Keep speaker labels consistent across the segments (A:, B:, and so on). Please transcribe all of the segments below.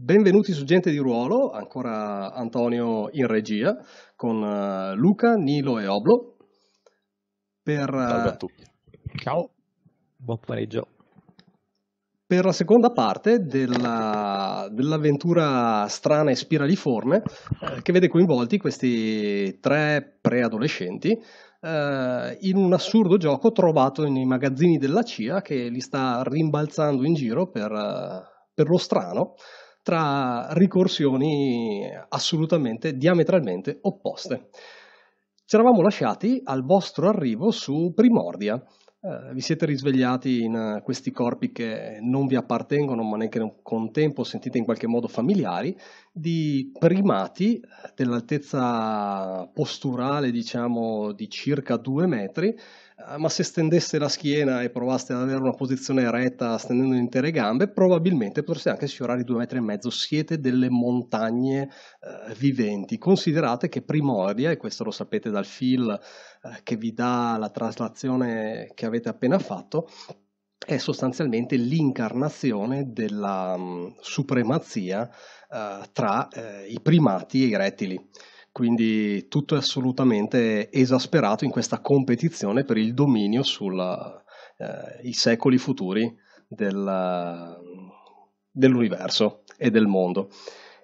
A: Benvenuti su Gente di Ruolo, ancora Antonio in regia, con eh, Luca, Nilo e Oblo. Per,
B: Salve a
A: eh,
B: tutti.
C: Ciao, buon pomeriggio.
A: per la seconda parte della- dell'avventura strana e spiraliforme eh, che vede coinvolti questi tre preadolescenti eh, in un assurdo gioco trovato nei magazzini della CIA che li sta rimbalzando in giro per, per lo strano tra ricorsioni assolutamente diametralmente opposte. Ci eravamo lasciati al vostro arrivo su Primordia. Eh, vi siete risvegliati in eh, questi corpi che non vi appartengono, ma neanche nel contempo sentite in qualche modo familiari, di primati eh, dell'altezza posturale, diciamo, di circa due metri, ma se stendeste la schiena e provaste ad avere una posizione eretta stendendo le intere gambe, probabilmente potreste anche sfiorare i due metri e mezzo. Siete delle montagne eh, viventi. Considerate che Primordia, e questo lo sapete dal fil eh, che vi dà la traslazione che avete appena fatto, è sostanzialmente l'incarnazione della mh, supremazia eh, tra eh, i primati e i rettili. Quindi tutto è assolutamente esasperato in questa competizione per il dominio sui secoli futuri del- dell'universo e del mondo.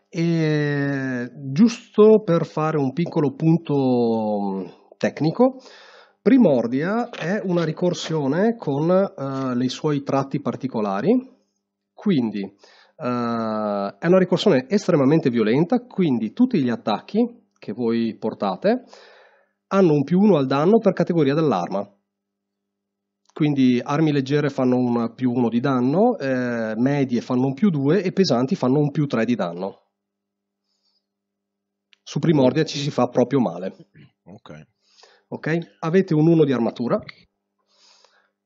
A: E giusto per fare un piccolo punto mh, tecnico, Primordia è una ricorsione con eh, i suoi tratti particolari, quindi eh, è una ricorsione estremamente violenta, quindi tutti gli attacchi che voi portate hanno un più 1 al danno per categoria dell'arma. Quindi armi leggere fanno un più 1 di danno, eh, medie fanno un più 2 e pesanti fanno un più 3 di danno. Su Primordia ci si fa proprio male.
B: Ok.
A: Ok? Avete un 1 di armatura,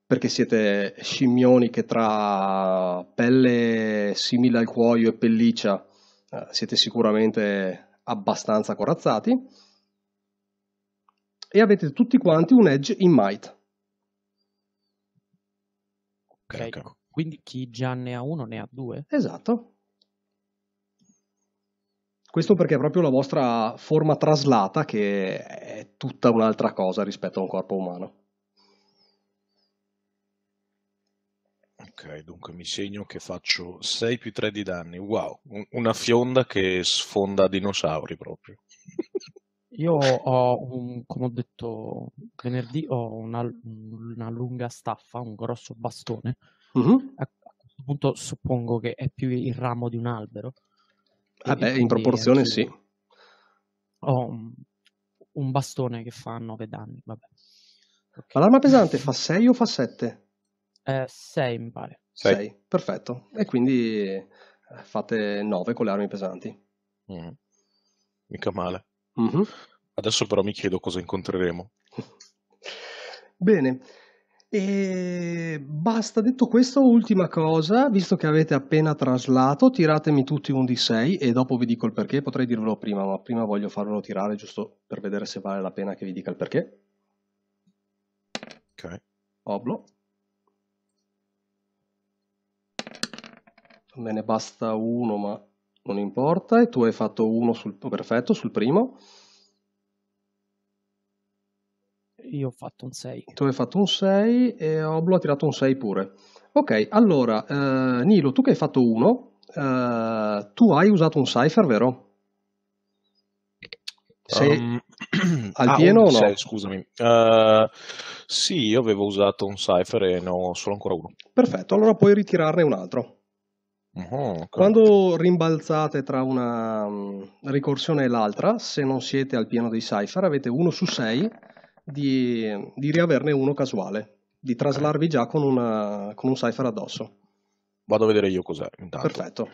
A: perché siete scimmioni che tra pelle simile al cuoio e pelliccia eh, siete sicuramente abbastanza corazzati. E avete tutti quanti un edge in might.
C: Ok,
B: ok.
C: quindi chi già ne ha uno ne ha due?
A: Esatto. Questo perché è proprio la vostra forma traslata che è tutta un'altra cosa rispetto a un corpo umano.
B: Ok, dunque mi segno che faccio 6 più 3 di danni. Wow, un- una fionda che sfonda dinosauri proprio.
C: Io ho, un, come ho detto venerdì, ho una, una lunga staffa, un grosso bastone.
A: Mhm.
C: A, questo punto suppongo che è più il ramo di un albero. E-
A: Ah beh, in proporzione sì.
C: Ho un, un bastone che fa 9 danni, vabbè. Ok.
A: Ma l'arma pesante fa 6 o fa 7?
C: Eh, 6 mi pare.
B: 6.
A: 6, perfetto. E quindi eh, fate 9 con le armi pesanti.
B: Mm. Mica male.
A: Mhm.
B: Adesso però mi chiedo cosa incontreremo.
A: Bene, e basta. Detto questo, ultima cosa, visto che avete appena traslato, tiratemi tutti un D6 e dopo vi dico il perché. Potrei dirvelo prima, ma prima voglio farvelo tirare giusto per vedere se vale la pena che vi dica il perché.
B: Ok.
A: Oblo. Me ne basta uno, ma non importa. E tu hai fatto uno sul perfetto, sul primo.
C: Io ho fatto un 6.
A: Tu hai fatto un 6 e Oblo ha tirato un 6 pure. Ok, allora, eh, Nilo, tu che hai fatto 1, tu hai usato un cipher, vero? Sei
B: Um,
A: al
B: ah,
A: pieno
B: un
A: o no?
B: sei, scusami. Uh, sì, io avevo usato un cipher e ne ho solo ancora uno.
A: Perfetto, allora puoi ritirarne un altro.
B: Ok.
A: Quando rimbalzate tra una mm, ricorsione e l'altra, se non siete al pieno dei cipher, avete uno su 6 di, di riaverne uno casuale, di traslarvi già con, una- con un cipher addosso.
B: Vado a vedere io cos'è intanto.
A: Perfetto.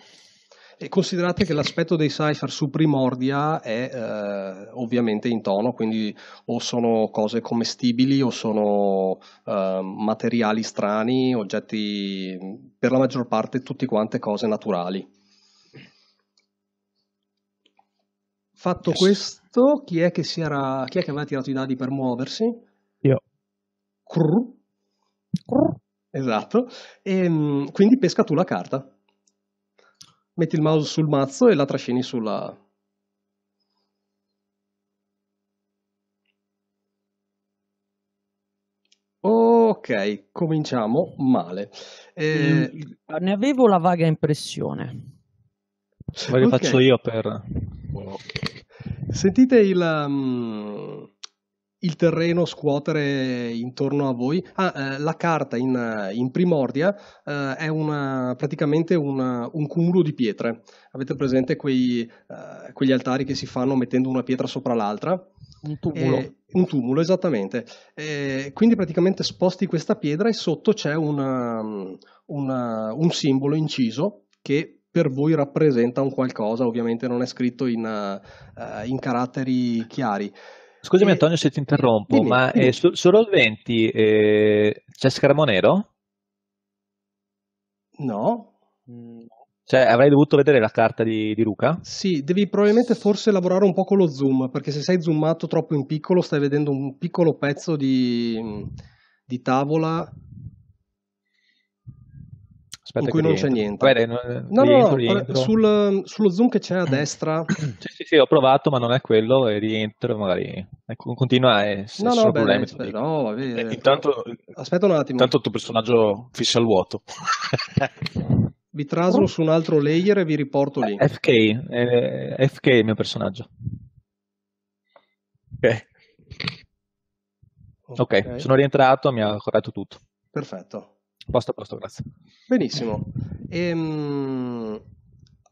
A: E considerate che l'aspetto dei cipher su Primordia è eh, ovviamente in tono, quindi o sono cose commestibili o sono eh, materiali strani, oggetti, per la maggior parte tutti quante cose naturali. Fatto
B: Yes.
A: questo, chi è che si era, chi è che aveva tirato i dadi per muoversi?
C: Io.
A: Crrr. Esatto. E, mm, quindi pesca tu la carta. Metti il mouse sul mazzo e la trascini sulla... Ok, cominciamo male. Eh,
C: Mm, ne avevo la vaga impressione.
D: Poi lo
A: Ok.
D: faccio io per...
A: Sentite il, mm, il terreno scuotere intorno a voi. Ah, eh, la carta in, in primordia eh, è una- praticamente una- un cumulo di pietre. Avete presente quei, eh, quegli altari che si fanno mettendo una pietra sopra l'altra?
C: Un tumulo.
A: Eh, un tumulo, esattamente. Eh, quindi praticamente sposti questa pietra e sotto c'è una- una- un simbolo inciso che per voi rappresenta un qualcosa, ovviamente non è scritto in, eh, in caratteri chiari.
D: Scusami
A: E-
D: Antonio se ti interrompo,
A: Dimmi,
D: ma
A: dimmi.
D: eh, su, su Roll20 eh, c'è schermo nero?
A: No?
C: Mm,
D: Cioè avrei dovuto vedere la carta di, di Luca?
A: Sì, devi probabilmente forse lavorare un po' con lo zoom, perché se sei zoomato troppo in piccolo stai vedendo un piccolo pezzo di, di tavola
D: Aspetta
A: in cui non c'è niente.
D: Vabbè, no,
A: No, no,
D: rientro,
A: no,
D: rientro.
A: sul- sullo zoom che c'è a destra
D: Sì, sì, sì, ho provato, ma non è quello, e rientro, magari... Ecco, continua, e se
A: No,
D: ci
A: no,
D: sono
A: beh,
D: problemi dico.
A: no, vabbè,
B: Eh,
A: però-
B: intanto,
A: Aspetta un attimo,
B: intanto il tuo personaggio fissa il vuoto.
A: vi traslo su un altro layer e vi riporto lì.
D: FK, eh, FK è il mio personaggio.
B: Ok.
D: Ok, sono rientrato, mi ha corretto tutto.
A: Perfetto,
D: Posto a posto, grazie.
A: benissimo. Ehm,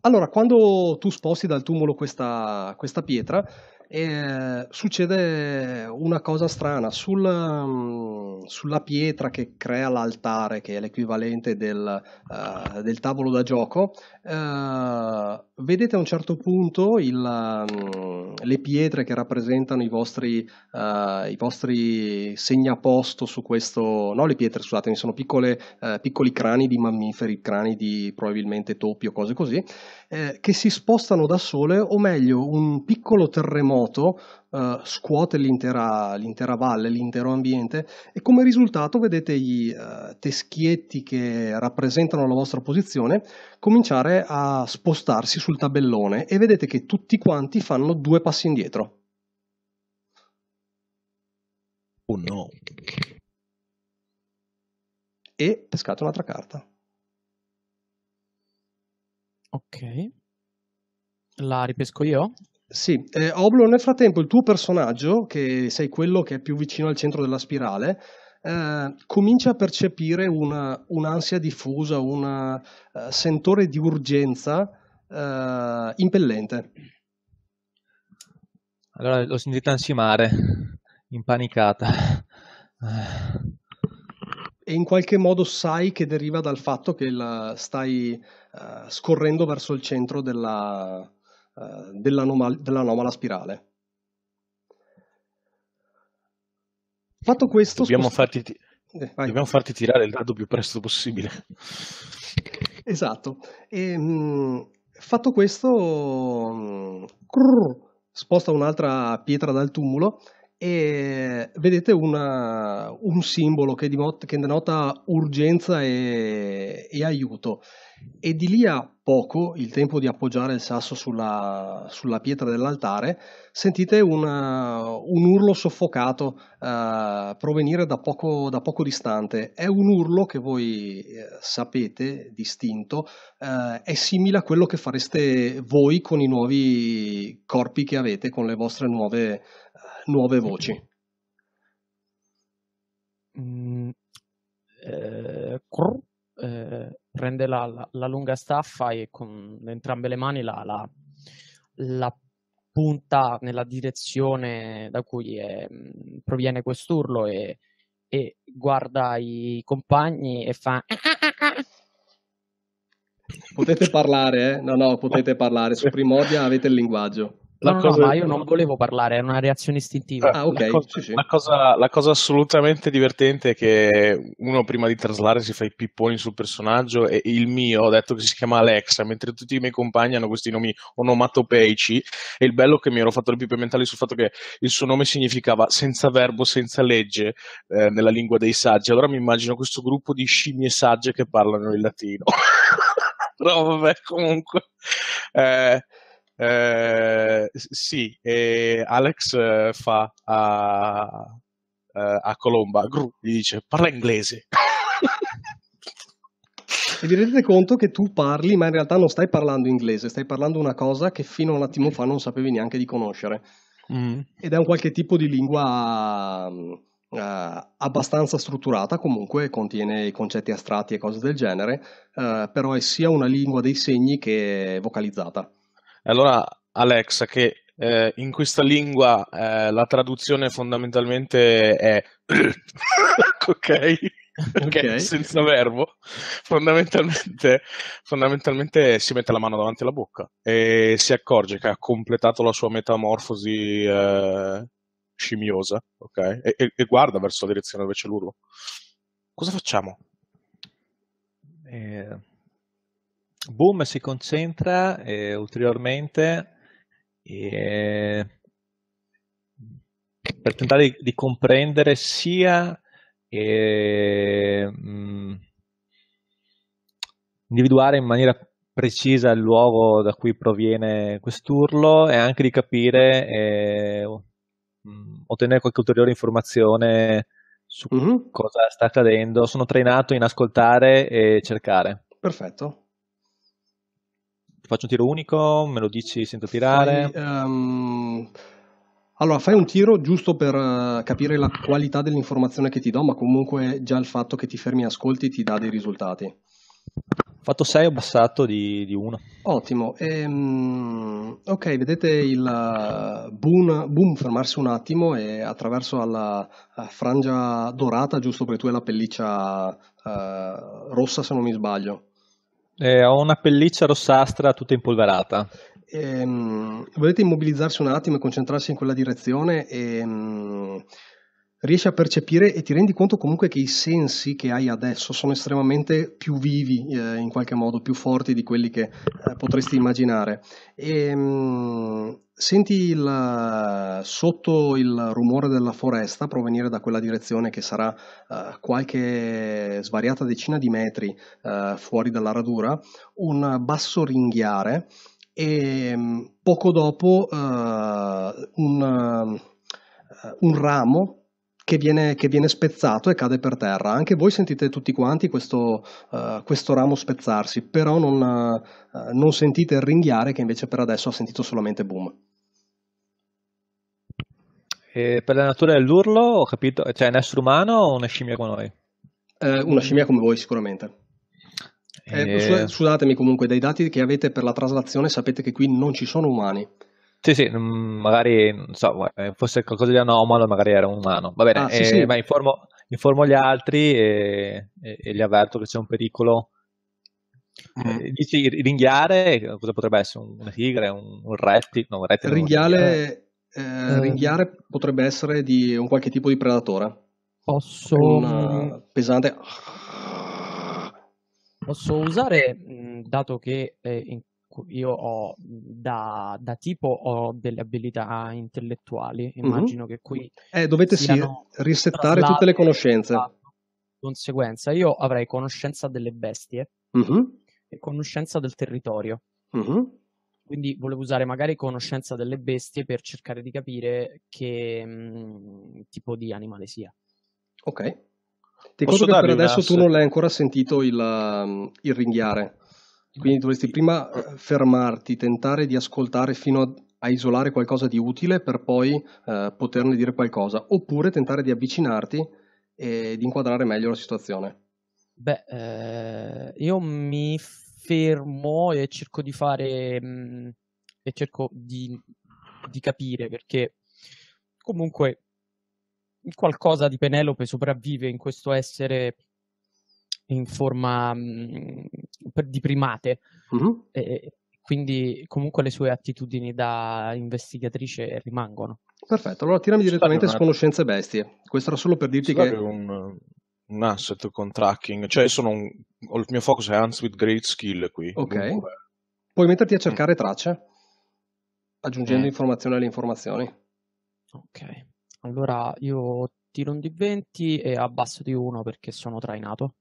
A: allora, quando tu sposti dal tumulo questa, questa pietra, eh, succede una cosa strana. Sul, mm, sulla pietra che crea l'altare, che è l'equivalente del, eh, del tavolo da gioco, eh, vedete a un certo punto il, mm, le pietre che rappresentano i vostri, eh, i vostri segnaposto su questo, no le pietre, scusatemi, sono piccole, piccoli crani di mammiferi, crani di probabilmente topi o cose così, che si spostano da sole, o meglio, un piccolo terremoto eh, scuote l'intera, l'intera valle, l'intero ambiente, e come risultato vedete i eh, teschietti che rappresentano la vostra posizione cominciare a spostarsi sul tabellone e vedete che tutti quanti fanno due passi indietro.
B: Oh no.
A: E pescate un'altra carta.
C: ok. La ripesco io?
A: Sì, eh, Oblo, nel frattempo il tuo personaggio, che sei quello che è più vicino al centro della spirale, eh, comincia a percepire una, un'ansia diffusa, un eh, sentore di urgenza eh, impellente.
D: Allora l'ho sentita ansimare, impanicata.
A: E in qualche modo sai che deriva dal fatto che stai eh, scorrendo verso il centro della, eh, dell'anomal- dell'anomala spirale. Fatto questo,
B: Dobbiamo farti, ti-
A: Eh,
B: dobbiamo farti tirare il dado più presto possibile.
A: Esatto. E, mh, fatto questo, mh, crrr, sposta un'altra pietra dal tumulo e vedete una- un simbolo che, dimot- che denota urgenza e, e aiuto. E di lì a poco, il tempo di appoggiare il sasso sulla, sulla pietra dell'altare, sentite una- un urlo soffocato eh, provenire da poco, da poco distante. È un urlo che voi eh, sapete, distinto, eh, è simile a quello che fareste voi con i nuovi corpi che avete, con le vostre nuove, nuove voci.
C: Mm, eh, crr, eh, prende la, la- la lunga staffa e con entrambe le mani la, la- la punta nella direzione da cui è, mm, proviene quest'urlo e, e guarda i compagni e fa
A: Potete parlare, eh? No, no, potete parlare. Su Primordia avete il linguaggio.
B: La
C: no, no,
B: cosa-
C: no, ma io non volevo parlare, era una reazione istintiva.
A: Ah, ok,
B: La cosa,
A: sì, sì.
B: la cosa- la cosa assolutamente divertente è che uno prima di traslare si fa i pipponi sul personaggio e il mio ho detto che si chiama Alexa, mentre tutti i miei compagni hanno questi nomi onomatopeici e il bello è che mi ero fatto le pippe mentali sul fatto che il suo nome significava senza verbo, senza legge eh, nella lingua dei saggi. Allora mi immagino questo gruppo di scimmie sagge che parlano il latino. No, vabbè, comunque. Eh, eh, sì, e Alex eh, fa a, eh, a Colomba, Gru, gli dice, parla inglese.
A: E vi rendete conto che tu parli, ma in realtà non stai parlando inglese, stai parlando una cosa che fino a un attimo fa non sapevi neanche di conoscere. Mm. Ed è un qualche tipo di lingua uh, abbastanza strutturata, comunque contiene i concetti astratti e cose del genere, uh, però è sia una lingua dei segni che vocalizzata.
B: Allora, Alexa, che eh, in questa lingua eh, la traduzione fondamentalmente è ok? okay. senza verbo, fondamentalmente, fondamentalmente, si mette la mano davanti alla bocca e si accorge che ha completato la sua metamorfosi eh, scimiosa, ok? E, e, e, guarda verso la direzione dove c'è l'urlo. Cosa facciamo?
D: Eh, boom si concentra eh, ulteriormente e, per tentare di, di comprendere sia e mh, mm, individuare in maniera precisa il luogo da cui proviene quest'urlo e anche di capire e mm, ottenere qualche ulteriore informazione su mm-hmm. cosa sta accadendo. Sono trainato in ascoltare e cercare.
A: Perfetto.
D: Faccio un tiro unico, me lo dici, sento tirare.
A: Fai, um allora, fai un tiro giusto per uh, capire la qualità dell'informazione che ti do, ma comunque già il fatto che ti fermi e ascolti ti dà dei risultati.
D: Fatto 6, ho abbassato di 1.
A: Ottimo. Ehm, ok, vedete il uh, boom, boom, fermarsi un attimo e attraverso la uh, frangia dorata, giusto perché tu hai la pelliccia uh, rossa se non mi sbaglio.
D: Eh, ho una pelliccia rossastra tutta impolverata.
A: Ehm, volete immobilizzarsi un attimo e concentrarsi in quella direzione? E ehm, riesci a percepire e ti rendi conto comunque che i sensi che hai adesso sono estremamente più vivi, eh, in qualche modo, più forti di quelli che eh, potresti immaginare. E, ehm, senti il, sotto il rumore della foresta provenire da quella direzione che sarà uh, qualche svariata decina di metri uh, fuori dalla radura, un basso ringhiare e mm, poco dopo uh, un, uh, un, ramo che viene, che viene, spezzato e cade per terra. Anche voi sentite tutti quanti questo, uh, questo ramo spezzarsi, però non, non, sentite il ringhiare che invece per adesso ha sentito solamente boom.
D: E per la natura dell'urlo ho capito, cioè è un essere umano o una scimmia come noi?
A: Eh, una scimmia come voi sicuramente. Eh, e... Scusatemi comunque, dai dati che avete per la traslazione sapete che qui non ci sono umani.
D: Sì, sì, mm, magari non so, eh, fosse qualcosa di anomalo, magari era un umano. Va bene, ah, sì, eh, sì. informo, informo, gli altri e, e, e, gli avverto che c'è un pericolo. Mm. Eh, dici ringhiare, cosa potrebbe essere? Una tigre, un, un rettile? No, un rettile
A: ringhiale, eh, ringhiare potrebbe essere di un qualche tipo di predatore.
C: Posso...
A: Un pesante
C: Posso usare, dato che eh, io ho da, da, tipo ho delle abilità intellettuali, immagino mm-hmm. che qui
A: eh, dovete sì, risettare tutte le conoscenze.
C: conseguenza, io avrei conoscenza delle bestie mm-hmm. e conoscenza del territorio. Mm-hmm. Quindi volevo usare magari conoscenza delle bestie per cercare di capire che mh, tipo di animale sia.
A: Ok. Ti conto che per adesso tu non l'hai ancora sentito il, um, il ringhiare, quindi dovresti prima eh, fermarti, tentare di ascoltare fino a, a isolare qualcosa di utile per poi uh, poterne dire qualcosa, oppure tentare di avvicinarti e di inquadrare meglio la situazione.
C: Beh, eh, io mi fermo e cerco di fare mh, mm, e cerco di, di capire perché comunque qualcosa di Penelope sopravvive in questo essere in forma mh, mm, di primate. Mm-hmm. E, quindi comunque le sue attitudini da investigatrice rimangono.
A: Perfetto, allora tirami direttamente su conoscenze bestie. Questo era solo per dirti che...
B: Un, un asset con tracking, cioè sono un, il mio focus è Hunts with Great Skill qui.
A: Ok. Dunque... Puoi metterti a cercare mm. tracce, aggiungendo mm. informazioni alle informazioni.
C: Ok. Allora io tiro un di 20 e abbasso di 1 perché sono trainato.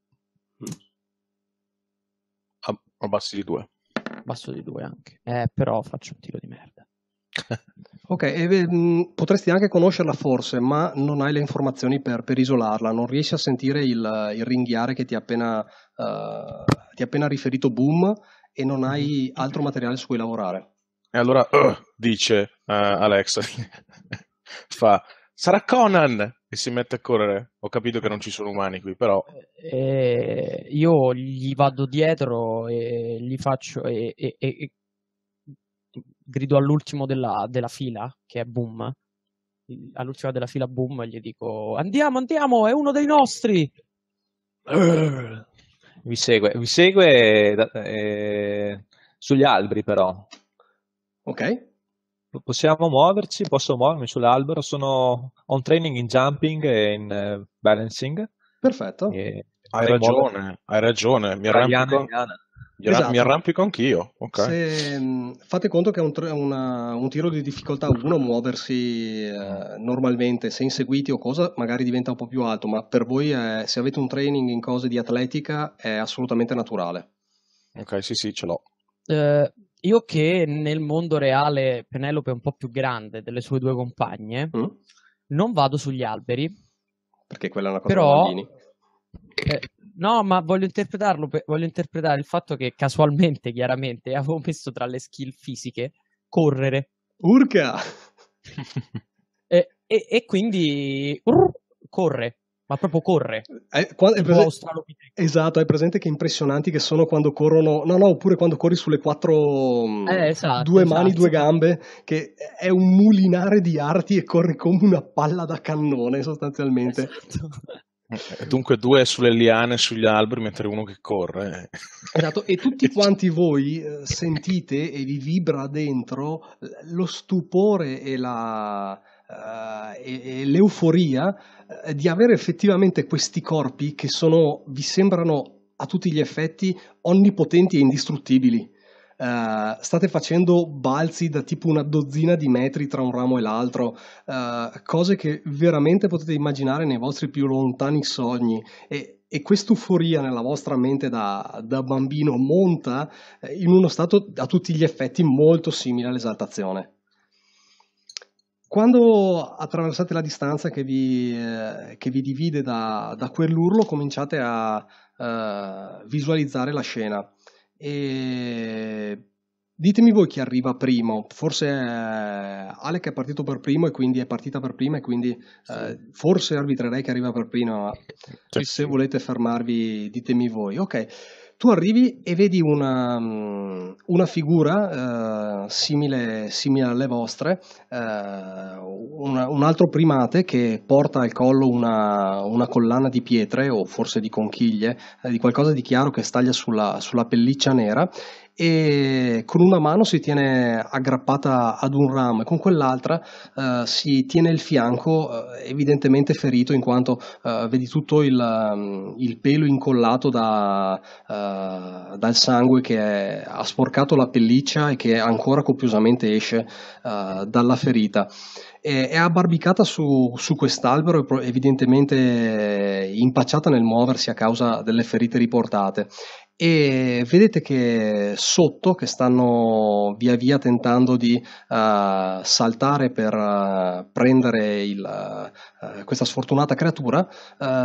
B: Bassi di due.
C: Basso di due anche. Eh, però faccio un tiro di merda.
A: ok, e, mh, mm, potresti anche conoscerla forse, ma non hai le informazioni per, per isolarla, non riesci a sentire il, il ringhiare che ti ha appena, uh, ti ha appena riferito Boom e non hai mhm. altro materiale su cui lavorare.
B: E allora uh, dice uh, Alex, fa, sarà Conan! E si mette a correre. Ho capito che non ci sono umani qui, però...
C: Eh, io gli vado dietro e gli faccio... E, e, e grido all'ultimo della, della, fila, che è Boom. All'ultima della fila Boom gli dico andiamo, andiamo, è uno dei nostri!
D: Vi segue, vi segue eh, sugli alberi però.
A: Ok.
D: Possiamo muoverci, posso muovermi sull'albero, sono on training in jumping e in uh, balancing.
A: Perfetto.
B: E hai ragione, hai ragione, mi arrampico, esatto. mi arrampico anch'io. Okay.
A: Se, mm, fate conto che è un, una, un, tiro di difficoltà 1 muoversi eh, normalmente, se inseguiti o cosa, magari diventa un po' più alto, ma per voi è, se avete un training in cose di atletica è assolutamente naturale.
B: Ok, sì, sì, ce l'ho.
C: Uh, io che nel mondo reale Penelope è un po' più grande delle sue due compagne, mm? non vado sugli alberi.
A: Perché quella è una cosa
C: però, eh, no, ma voglio interpretarlo, voglio interpretare il fatto che casualmente, chiaramente, avevo messo tra le skill fisiche correre.
A: Urca!
C: e, e, e, quindi uh, corre ma proprio corre.
A: È, è prese... Esatto, hai presente che impressionanti che sono quando corrono, no no, oppure quando corri sulle quattro, mm, eh, esatto, due esatto. mani, due gambe, che è un mulinare di arti e corri come una palla da cannone sostanzialmente. Esatto.
B: Eh, dunque due sulle liane, sugli alberi, mentre uno che corre.
A: Esatto, e tutti quanti voi eh, sentite e vi vibra dentro lo stupore e, la, e, e l'euforia eh, di avere effettivamente questi corpi che sono, vi sembrano a tutti gli effetti onnipotenti e indistruttibili. Uh, state facendo balzi da tipo una dozzina di metri tra un ramo e l'altro, uh, cose che veramente potete immaginare nei vostri più lontani sogni e, e quest'euforia nella vostra mente da, da bambino monta in uno stato a tutti gli effetti molto simile all'esaltazione. Quando attraversate la distanza che vi, eh, che vi divide da, da, quell'urlo, cominciate a uh, visualizzare la scena. E ditemi voi chi arriva primo. Forse eh, Alec è partito per primo e quindi è partita per prima e quindi sì. eh, forse arbitrerei che arriva per prima. Sì. Se volete fermarvi, ditemi voi. Ok tu arrivi e vedi una, una figura eh, simile, simile, alle vostre, eh, una, un altro primate che porta al collo una, una, collana di pietre o forse di conchiglie, eh, di qualcosa di chiaro che staglia sulla, sulla pelliccia nera e con una mano si tiene aggrappata ad un ramo e con quell'altra uh, si tiene il fianco uh, evidentemente ferito in quanto uh, vedi tutto il, um, il, pelo incollato da, dal sangue che è, ha sporcato la pelliccia e che ancora copiosamente esce dalla ferita. È abbarbicata su, su quest'albero evidentemente impacciata nel muoversi a causa delle ferite riportate e vedete che sotto, che stanno via via tentando di uh, saltare per uh, prendere il, uh, questa sfortunata creatura,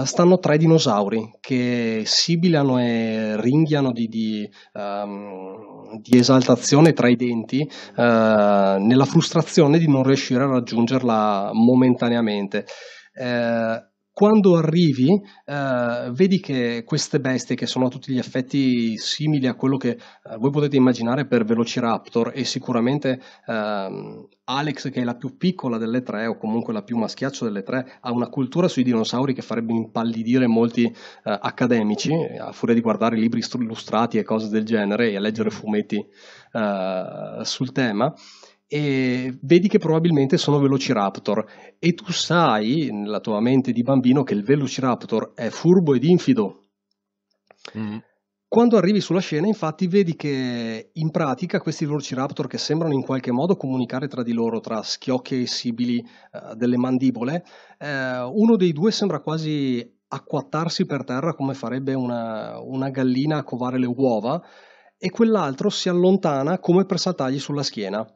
A: stanno tre dinosauri che sibilano e ringhiano di, di, um, di esaltazione tra i denti nella frustrazione di non riuscire a raggiungerla momentaneamente. Eh, quando arrivi eh, vedi che queste bestie che sono a tutti gli effetti simili a quello che eh, voi potete immaginare per Velociraptor e sicuramente eh, Alex che è la più piccola delle tre o comunque la più maschiaccio delle tre ha una cultura sui dinosauri che farebbe impallidire molti eh, accademici a furia di guardare libri illustrati e cose del genere e a leggere fumetti eh, sul tema e vedi che probabilmente sono Velociraptor e tu sai nella tua mente di bambino che il Velociraptor è furbo ed infido. Mm. Quando arrivi sulla scena, infatti, vedi che in pratica questi Velociraptor che sembrano in qualche modo comunicare tra di loro, tra schiocchi e sibili uh, delle mandibole, uh, uno dei due sembra quasi acquattarsi per terra come farebbe una, una gallina a covare le uova e quell'altro si allontana come per saltargli sulla schiena,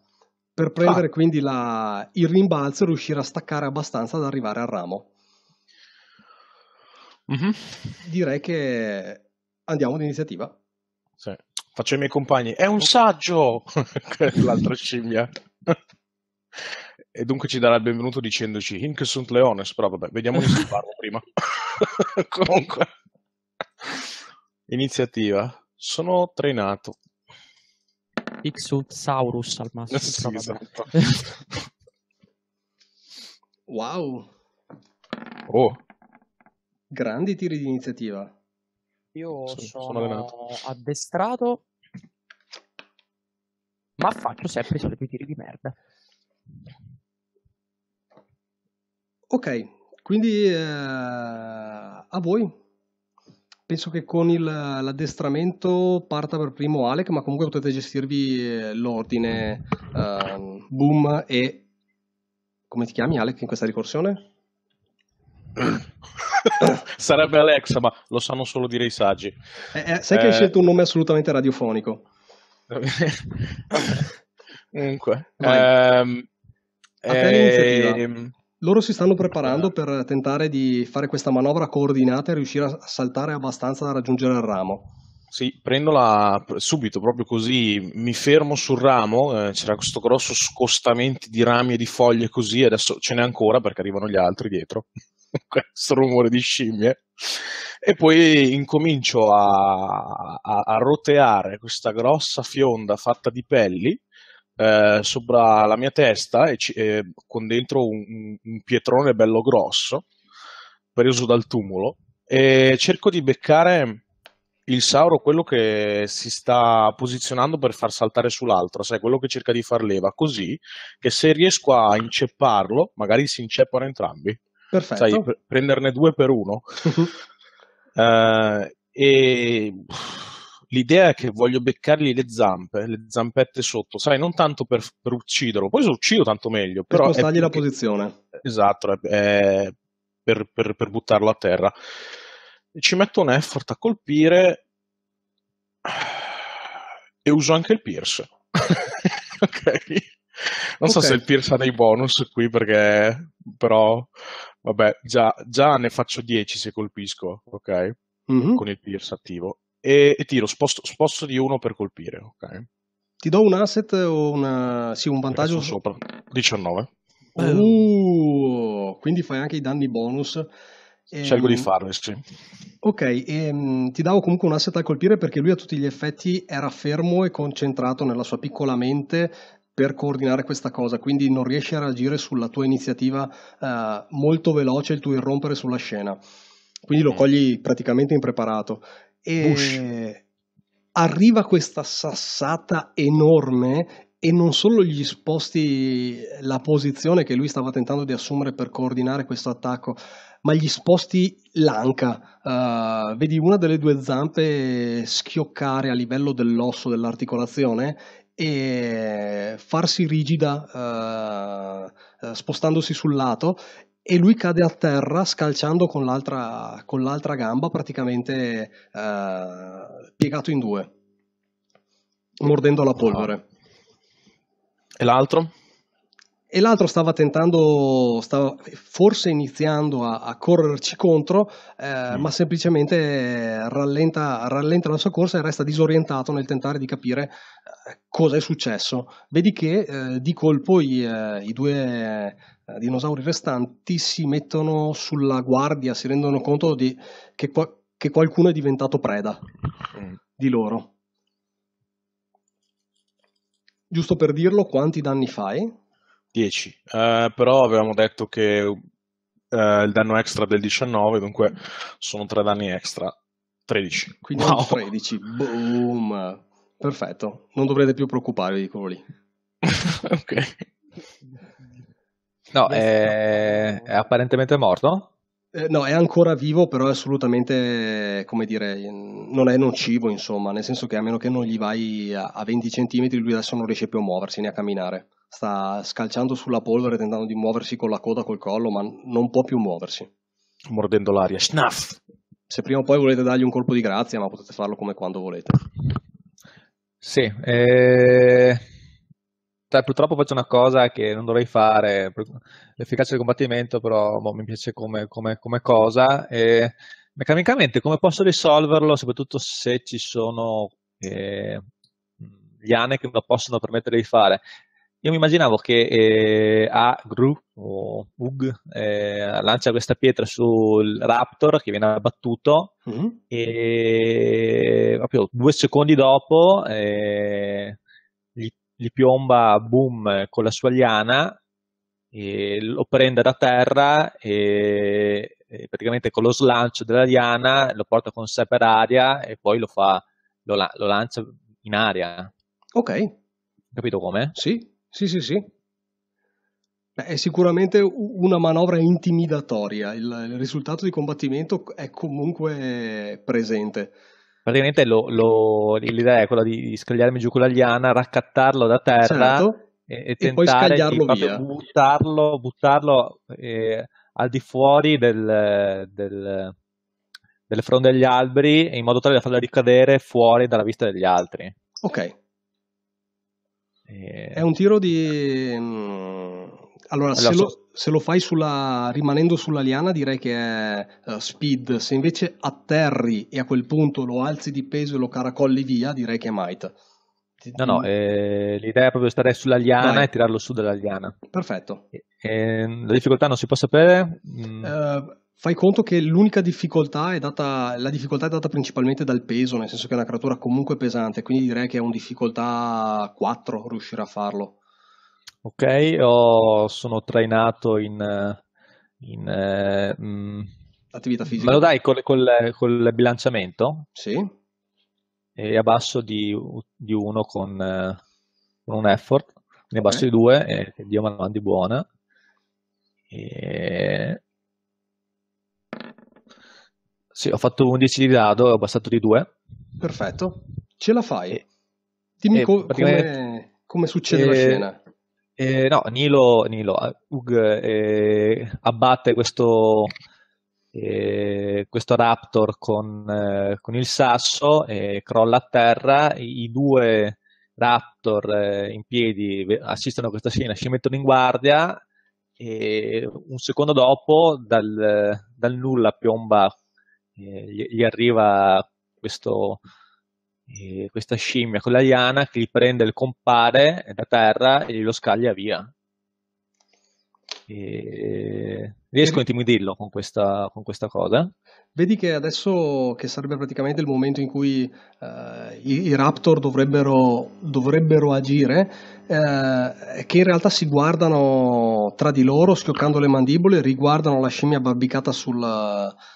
A: per prendere ah. quindi la, il rimbalzo e riuscire a staccare abbastanza da arrivare al ramo. Mm-hmm. Direi che andiamo d'iniziativa.
B: Sì. Faccio i miei compagni, è un saggio! L'altra scimmia. e dunque ci darà il benvenuto dicendoci Inc sunt leones, però vabbè, vediamo di salvarlo prima. Comunque, iniziativa. Sono trainato.
C: Ixut Saurus al massimo. Sì, esatto.
A: wow.
B: Oh.
A: Grandi tiri di iniziativa.
C: Io sono, sono addestrato, ma faccio sempre i soliti tiri di merda.
A: Ok, quindi eh, a voi. Penso che con il, l'addestramento parta per primo Alec, ma comunque potete gestirvi eh, l'ordine uh, Boom e... Come ti chiami Alec in questa ricorsione?
B: Sarebbe Alexa, ma lo sanno solo dire i saggi.
A: Eh, eh, sai che hai scelto un nome assolutamente radiofonico.
B: Comunque, ehm,
A: ehm, loro si stanno preparando per tentare di fare questa manovra coordinata e riuscire a saltare abbastanza da raggiungere il ramo.
B: Sì, prendola subito, proprio così, mi fermo sul ramo, eh, c'era questo grosso scostamento di rami e di foglie così, adesso ce n'è ancora perché arrivano gli altri dietro, questo rumore di scimmie, e poi incomincio a, a, a roteare questa grossa fionda fatta di pelli, eh, sopra la mia testa e, ci, eh, con dentro un, un, pietrone bello grosso preso dal tumulo e cerco di beccare il Sauro quello che si sta posizionando per far saltare sull'altro, sai, quello che cerca di far leva, così che se riesco a incepparlo, magari si inceppano entrambi.
A: Perfetto.
B: Sai, prenderne due per uno. uh, e l'idea è che voglio beccargli le zampe, le zampette sotto, sai, non tanto per, per ucciderlo, poi se lo uccido tanto meglio. Per
A: però spostargli la posizione.
B: Esatto, è, è per, per, per, buttarlo a terra. Ci metto un effort a colpire e uso anche il Pierce. ok. Non so se il Pierce ha dei bonus qui perché però vabbè, già, già ne faccio 10 se colpisco, ok? Mm-hmm. Con il Pierce attivo e, e tiro, sposto, sposto, di uno per colpire. Ok.
A: Ti do un asset o una... sì, un vantaggio?
B: Sopra. 19.
A: Uh, quindi fai anche i danni bonus.
B: Scelgo di ehm, farli, sì.
A: Ok, e, ehm, ti davo comunque un asset a colpire perché lui a tutti gli effetti era fermo e concentrato nella sua piccola mente per coordinare questa cosa, quindi non riesce a reagire sulla tua iniziativa uh, molto veloce, il tuo irrompere sulla scena. Quindi lo mm. cogli praticamente impreparato. E Bush. arriva questa sassata enorme e non solo gli sposti la posizione che lui stava tentando di assumere per coordinare questo attacco, ma gli sposti l'anca. Uh, vedi una delle due zampe schioccare a livello dell'osso dell'articolazione e farsi rigida uh, spostandosi sul lato e lui cade a terra scalciando con l'altra, con l'altra gamba praticamente eh, piegato in due, mordendo la polvere.
B: E l'altro?
A: E l'altro stava tentando, stava forse iniziando a, a correrci contro, eh, mm. ma semplicemente rallenta, rallenta, la sua corsa e resta disorientato nel tentare di capire eh, cosa è successo. Vedi che eh, di colpo i, eh, i due dinosauri restanti si mettono sulla guardia, si rendono conto di, che, che, qualcuno è diventato preda mm. di loro. Giusto per dirlo, quanti danni fai?
B: 10, uh, però avevamo detto che uh, il danno extra del 19, dunque sono 3 danni extra, 13.
A: Quindi wow. 13, boom! Perfetto, non dovrete più preoccuparvi di quello lì.
B: ok.
D: No, è, è apparentemente morto?
A: Eh, no, è ancora vivo, però è assolutamente, come dire, non è nocivo, insomma, nel senso che a meno che non gli vai a, a 20 cm, lui adesso non riesce più a muoversi né a camminare. Sta scalciando sulla polvere, tentando di muoversi con la coda, col collo, ma non può più muoversi.
B: Mordendo l'aria, snuff!
A: Se prima o poi volete dargli un colpo di grazia, ma potete farlo come quando volete.
D: Sì, eh, cioè, purtroppo faccio una cosa che non dovrei fare, l'efficacia del combattimento però boh, mi piace come, come, come cosa. E meccanicamente come posso risolverlo, soprattutto se ci sono eh, gli anni che me lo possono permettere di fare? Io mi immaginavo che eh, A, Gru o Ug eh, lancia questa pietra sul Raptor che viene abbattuto mm-hmm. e proprio due secondi dopo eh, gli, piomba Boom con la sua liana e lo prende da terra e, e, praticamente con lo slancio della liana lo porta con sé per aria e poi lo, fa, lo, lo lancia in aria.
A: Ok.
D: Capito come?
A: Sì, sì, sì, sì. È sicuramente una manovra intimidatoria, il, il risultato di combattimento è comunque presente.
D: Praticamente lo, lo, l'idea è quella di scagliarmi giù con la liana, raccattarlo da terra certo. e, e, e, poi scagliarlo via. Buttarlo, buttarlo eh, al di fuori del, del, delle fronde degli alberi in modo tale da farlo ricadere fuori dalla vista degli altri.
A: Ok. E... È un tiro di... Mm, allora, se lo, se lo, fai sulla, rimanendo sulla liana direi che è uh, speed, se invece atterri e a quel punto lo alzi di peso e lo caracolli via direi che è might.
D: No, no, eh, l'idea è proprio stare sulla liana Vai. e tirarlo su dalla liana.
A: Perfetto.
D: E, e, la difficoltà non si può sapere?
A: Mm. Uh, fai conto che l'unica difficoltà è data, la difficoltà è data principalmente dal peso, nel senso che è una creatura comunque pesante, quindi direi che è un difficoltà 4 riuscire a farlo.
D: Ok, ho, sono trainato in, in eh, mm,
A: attività fisica.
D: Me lo dai col, col, col bilanciamento?
A: Sì.
D: E abbasso di, di uno con, eh, con, un effort, ne abbasso okay. di due e Dio me la mandi buona. E sì, ho fatto 11 di dado ho abbassato di 2.
A: Perfetto, ce la fai. E, Dimmi e co- come, come, succede e, la scena.
D: E, no, Nilo, Nilo Ug eh, abbatte questo, eh, questo raptor con, eh, con, il sasso e crolla a terra. I, due raptor eh, in piedi assistono a questa scena, si mettono in guardia e un secondo dopo dal, dal nulla piomba eh, gli arriva questo, questa scimmia con la liana che gli prende il compare da terra e glielo scaglia via. E riesco a intimidirlo con questa, con questa cosa.
A: Vedi che adesso che sarebbe praticamente il momento in cui eh, i, i, Raptor dovrebbero, dovrebbero agire, eh, che in realtà si guardano tra di loro schioccando le mandibole, riguardano la scimmia abbarbicata sul,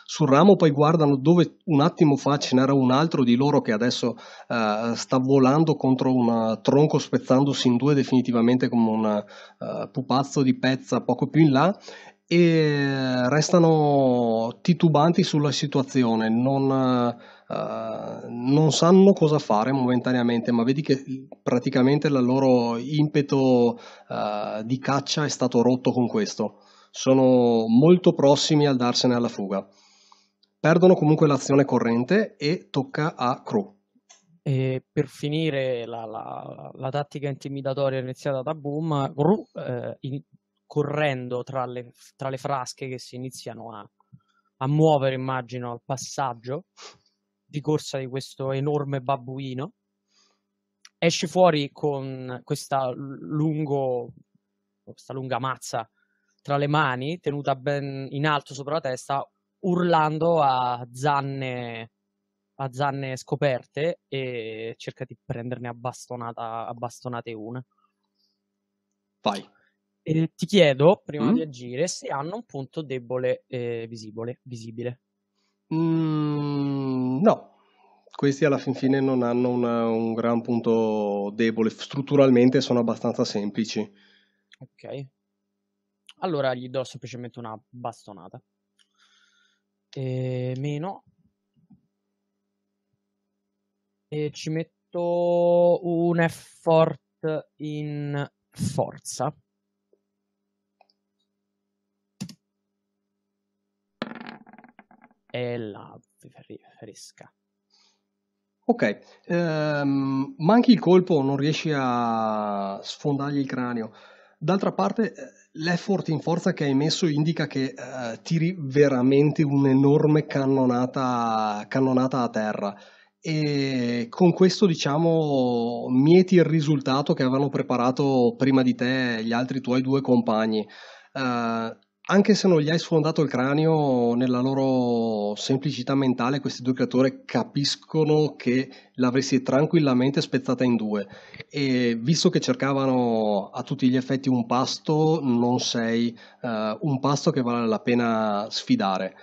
A: sul ramo, poi guardano dove un attimo fa ce n'era un altro di loro che adesso eh, sta volando contro un tronco spezzandosi in due definitivamente come un uh, pupazzo di pezza poco più in là e restano titubanti sulla situazione, non, uh, non, sanno cosa fare momentaneamente, ma vedi che praticamente il loro impeto uh, di caccia è stato rotto con questo. Sono molto prossimi al darsene alla fuga. Perdono comunque l'azione corrente e tocca a Crew.
C: E per finire la, la, la, tattica intimidatoria iniziata da Boom, Gru eh, correndo tra le, tra le frasche che si iniziano a, a muovere, immagino, al passaggio di corsa di questo enorme babbuino. Esce fuori con questa, lungo, questa lunga mazza tra le mani, tenuta ben in alto sopra la testa, urlando a zanne, a zanne scoperte e cerca di prenderne a, bastonata, a bastonate una.
A: Vai.
C: E ti chiedo, prima mm? di agire, se hanno un punto debole eh, visibile. visibile.
A: Mm, no, questi alla fin fine non hanno una, un gran punto debole, strutturalmente sono abbastanza semplici.
C: Ok. Allora gli do semplicemente una bastonata. E meno. E ci metto un effort in forza. E la fresca.
A: Ok, ehm, manchi il colpo, non riesci a sfondargli il cranio. D'altra parte, eh, l'effort in forza che hai messo indica che eh, tiri veramente un'enorme cannonata, cannonata a terra e con questo diciamo mieti il risultato che avevano preparato prima di te gli altri tuoi due compagni. Uh, anche se non gli hai sfondato il cranio, nella loro semplicità mentale, queste due creature capiscono che l'avresti tranquillamente spezzata in due. E visto che cercavano a tutti gli effetti un pasto, non sei uh, un pasto che vale la pena sfidare.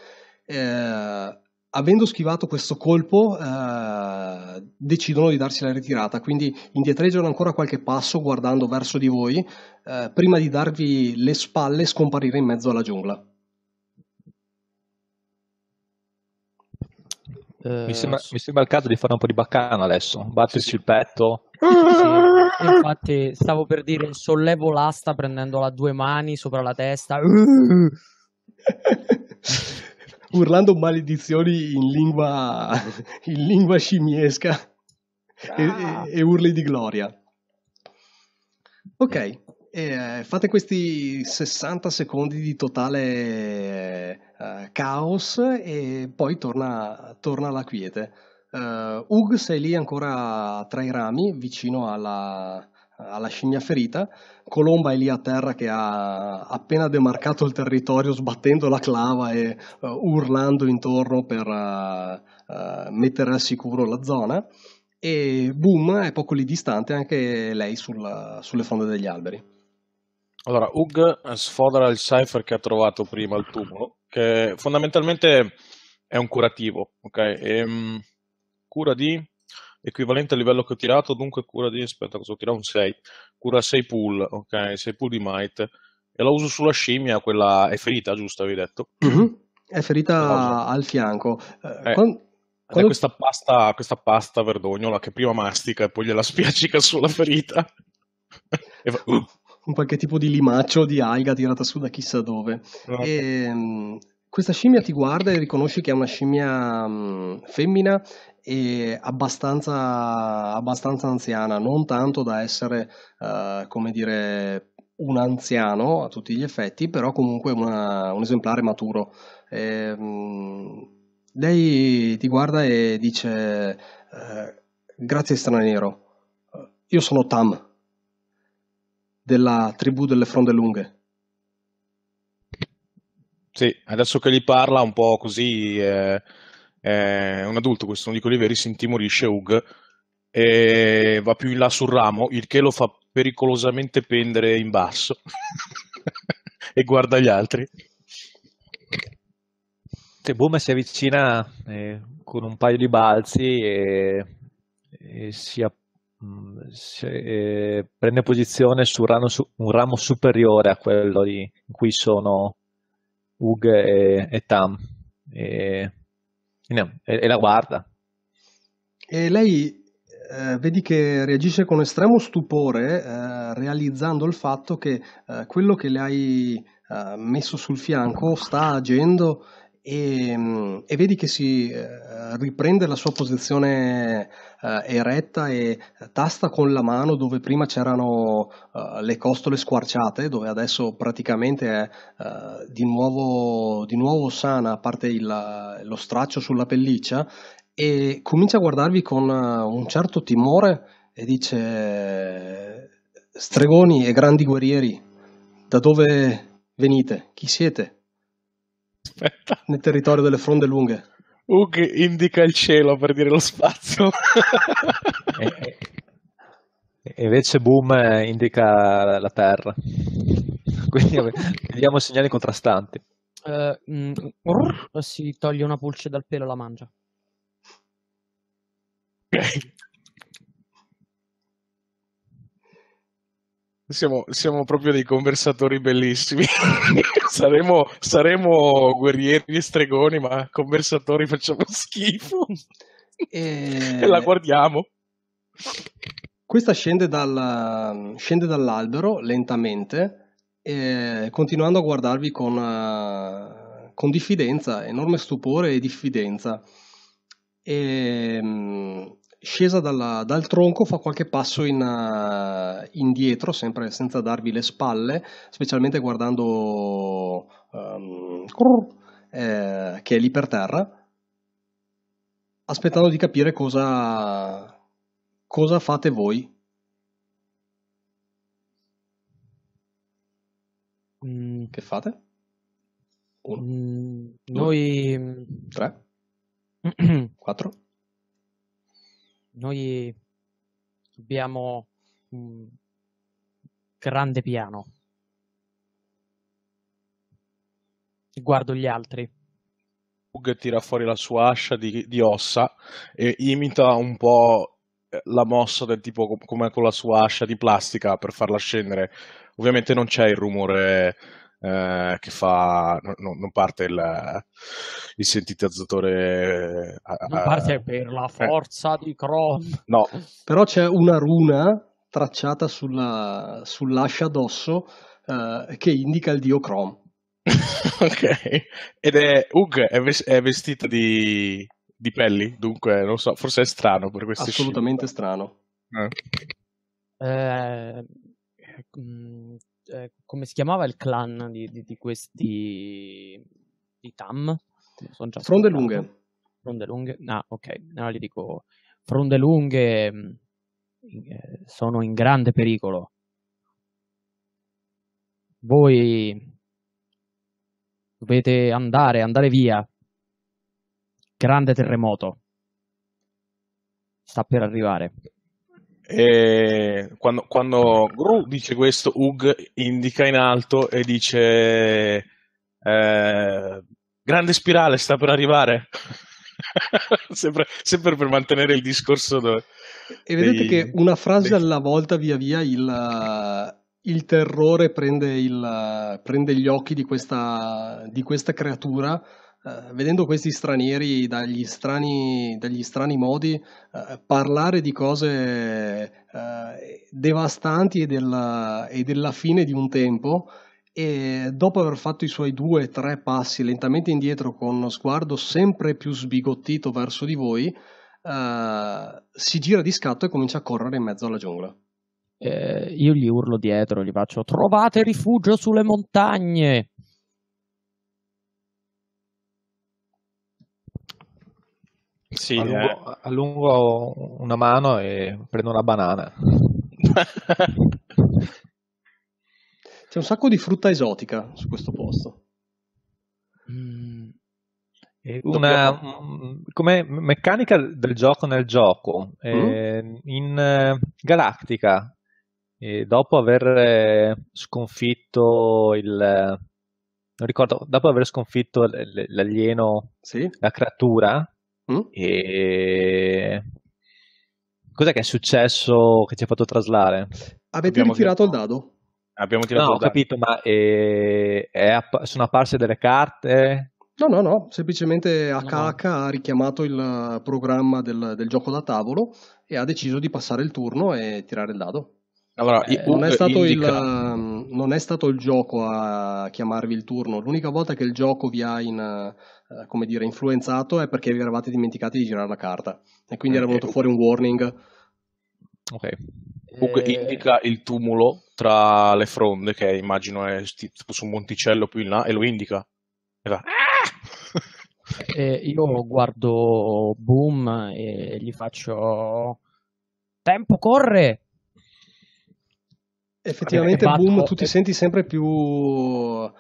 A: Uh, avendo schivato questo colpo, eh, decidono di darsi la ritirata, quindi indietreggiano ancora qualche passo guardando verso di voi, eh, prima di darvi le spalle e scomparire in mezzo alla giungla.
D: Uh, mi, sembra, mi, sembra, il caso di fare un po' di baccano adesso, battersi sì. il petto.
C: Sì, infatti stavo per dire sollevo l'asta prendendola a due mani sopra la testa.
A: urlando maledizioni in lingua, in lingua scimiesca ah. e, e, urli di gloria. Ok, eh, fate questi 60 secondi di totale eh, caos e poi torna, torna la quiete. Uh, Ug sei lì ancora tra i rami, vicino alla, alla scimmia ferita. Colomba è lì a terra che ha appena demarcato il territorio sbattendo la clava e uh, urlando intorno per uh, uh, mettere al sicuro la zona. E Boom è poco lì distante anche lei sul, sulle fronde degli alberi.
B: Allora, Ug sfodera il cipher che ha trovato prima al tumulo, che fondamentalmente è un curativo, ok? E, um, cura di equivalente al livello che ho tirato, dunque cura di, aspetta cosa ho tirato, un 6, cura 6 pull, ok, 6 pull di might, e la uso sulla scimmia, quella è ferita, giusto, avevi detto?
A: Mm-hmm. È ferita al fianco.
B: Eh, eh, quando... Questa, pasta, questa pasta verdognola che prima mastica e poi gliela spiaccica sulla ferita.
A: fa... uh. Un qualche tipo di limaccio di alga tirata su da chissà dove. No. E, um, questa scimmia ti guarda e riconosci che è una scimmia um, femmina e abbastanza, abbastanza anziana, non tanto da essere, uh, come dire, un anziano a tutti gli effetti, però comunque una, un esemplare maturo. E, um, lei ti guarda e dice: uh, Grazie, straniero. Io sono Tam, della tribù delle fronde lunghe.
B: Sì, adesso che gli parla un po' così. Eh è un adulto, questo non dico di veri, si intimorisce Ug e va più in là sul ramo, il che lo fa pericolosamente pendere in basso e guarda gli altri.
D: Se Boom si avvicina eh, con un paio di balzi e, e si, mm, si eh, prende posizione su un ramo, su un ramo, superiore a quello di, in cui sono Ug e, e Tam. E e, e la guarda.
A: E lei eh, vedi che reagisce con estremo stupore, eh, realizzando il fatto che eh, quello che le hai eh, messo sul fianco sta agendo e, mm, e vedi che si eh, riprende la sua posizione eh, eretta e tasta con la mano dove prima c'erano eh, le costole squarciate, dove adesso praticamente è eh, di nuovo, di, nuovo, sana, a parte il, lo straccio sulla pelliccia, e comincia a guardarvi con eh, un certo timore e dice stregoni e grandi guerrieri, da dove venite? Chi siete? Aspetta. Nel territorio delle fronde lunghe.
B: Ug indica il cielo per dire lo spazio.
D: e, e invece Boom indica la terra. Quindi vediamo segnali contrastanti.
C: Uh, mm, si toglie una pulce dal pelo e la mangia.
B: Siamo, siamo, proprio dei conversatori bellissimi. saremo, saremo, guerrieri e stregoni, ma conversatori facciamo schifo. E... e la guardiamo.
A: Questa scende, dal, scende dall'albero lentamente, e, continuando a guardarvi con, uh, con diffidenza, enorme stupore e diffidenza. E, um, scesa dalla, dal tronco, fa qualche passo in, uh, indietro, sempre senza darvi le spalle, specialmente guardando um, eh, che è lì per terra, aspettando di capire cosa, cosa fate voi.
C: Mm.
A: Che fate?
C: Uno. Mm, noi...
A: Tre? Quattro?
C: Noi abbiamo un grande piano. Guardo gli altri.
B: Hug tira fuori la sua ascia di, di, ossa e imita un po' la mossa del tipo come con la sua ascia di plastica per farla scendere. Ovviamente non c'è il rumore eh, che fa, no, non parte il, il sintetizzatore.
C: A, non parte per la eh. forza eh. di Chrome.
B: No.
A: Però c'è una runa tracciata sulla, sull'ascia d'osso eh, che indica il dio Chrome.
B: ok, ed è Ug è, ves- è vestita di, di, pelli, dunque non so, forse è strano per questo
A: Assolutamente sci. strano.
C: Eh. Eh, mm, eh, come si chiamava il clan di, di, di questi di Tam?
A: Fronde lunghe.
C: Fronde lunghe, ah ok, allora gli dico fronde lunghe mm, eh, sono in grande pericolo. Voi dovete andare, andare via. Grande terremoto. Sta per arrivare.
B: E quando, quando Gru dice questo, Ug indica in alto e dice eh, grande spirale sta per arrivare. sempre, sempre, per mantenere il discorso. Dove,
A: e vedete dei, che una frase dei... alla volta, via via, il, il terrore prende, il, prende, gli occhi di questa, di questa creatura Uh, vedendo questi stranieri dagli strani, dagli strani modi uh, parlare di cose uh, devastanti e della, e della, fine di un tempo e dopo aver fatto i suoi due o tre passi lentamente indietro con uno sguardo sempre più sbigottito verso di voi si gira di scatto e comincia a correre in mezzo alla giungla.
C: Eh, io gli urlo dietro gli faccio trovate rifugio sulle montagne
D: Sì, allungo, eh. allungo una mano e prendo una banana.
A: C'è un sacco di frutta esotica su questo posto.
D: Mm. Una, mm, come meccanica del gioco nel gioco, eh, mm. in eh, Galactica, eh, dopo aver eh, sconfitto il, non ricordo, dopo aver sconfitto l'alieno,
A: sì.
D: la creatura, Mm? E... Cos'è che è successo che ti ha fatto traslare?
A: Avete Abbiamo ritirato il dado?
B: Abbiamo tirato
D: no,
B: il
D: ho capito, ma è... È app... sono apparse delle carte?
A: No, no, no, semplicemente HH no. ha richiamato il programma del, del, gioco da tavolo e ha deciso di passare il turno e tirare il dado.
B: Allora,
A: eh, non, è indica... il, non, è stato il, gioco a chiamarvi il turno, l'unica volta che il gioco vi ha in, come dire, influenzato è perché vi eravate dimenticati di girare la carta e quindi okay. era venuto fuori un warning.
B: Ok. Comunque eh... indica il tumulo tra le fronde, che immagino è tipo su un monticello più in là, e lo indica. E va.
C: E io guardo Boom e gli faccio tempo corre
A: Effettivamente, boom, tu ti senti sempre più uh,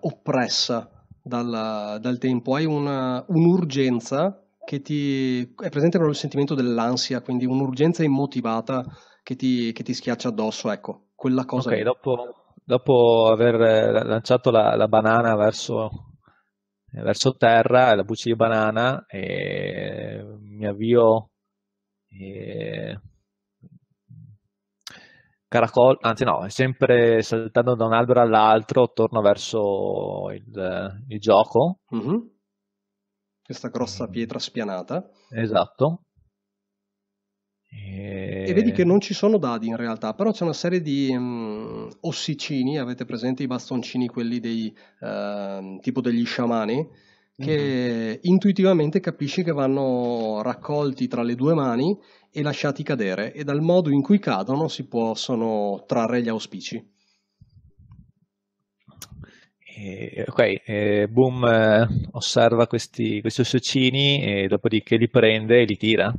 A: oppressa dal, dal, tempo, hai una, un'urgenza che ti... è presente proprio il sentimento dell'ansia, quindi un'urgenza immotivata che ti, che ti schiaccia addosso, ecco, quella cosa.
D: Ok, dopo, dopo, aver lanciato la, la banana verso, verso, terra, la buccia di banana, e mi avvio... E caracol, anzi no, è sempre saltando da un albero all'altro, torno verso il, il gioco.
A: Mm-hmm. Questa grossa mm. pietra spianata.
D: Esatto.
A: E... e... vedi che non ci sono dadi in realtà, però c'è una serie di um, ossicini, avete presente i bastoncini, quelli dei, uh, tipo degli sciamani? che mm-hmm. intuitivamente capisci che vanno raccolti tra le due mani e lasciati cadere e dal modo in cui cadono si possono trarre gli auspici.
D: E, ok, e Boom eh, osserva questi, questi ossicini e dopodiché li prende e li tira.